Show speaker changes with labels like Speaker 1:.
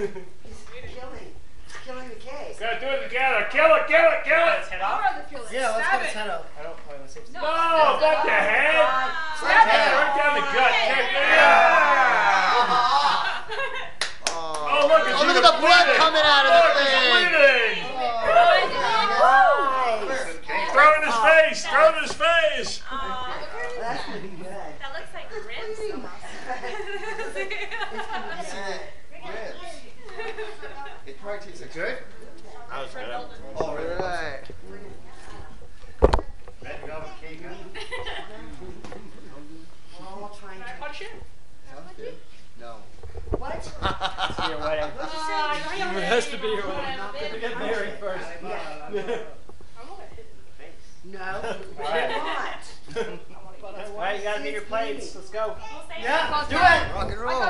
Speaker 1: He's killing. He's killing the cake.
Speaker 2: Gotta do it together. Kill it, kill it, kill it.
Speaker 3: Head off.
Speaker 4: Yeah, let's get his
Speaker 3: head off. I don't play with six. No, no not the
Speaker 4: oh,
Speaker 2: head. Slap it. Right down the gut. Yeah.
Speaker 5: Oh, look at, oh, oh look at the blood coming out of the thing.
Speaker 1: Oh,
Speaker 6: Throw it in
Speaker 2: his face. Throw it in his face.
Speaker 6: Uh,
Speaker 1: that
Speaker 6: looks like ribs.
Speaker 1: It probably
Speaker 5: tastes like good.
Speaker 1: That
Speaker 6: was good. Oh,
Speaker 7: really?
Speaker 5: Right.
Speaker 7: Red velvet cake.
Speaker 1: Well, I'll try and Punch
Speaker 4: it? Sounds good.
Speaker 5: No.
Speaker 1: What? It's
Speaker 3: your wedding. What'd
Speaker 1: you Uh, say? It
Speaker 4: has to be your
Speaker 3: wedding.
Speaker 1: Not To get married first. No, I
Speaker 3: Alright, you gotta get your plates. Let's go.
Speaker 6: Yeah, do it. Rock
Speaker 4: and roll.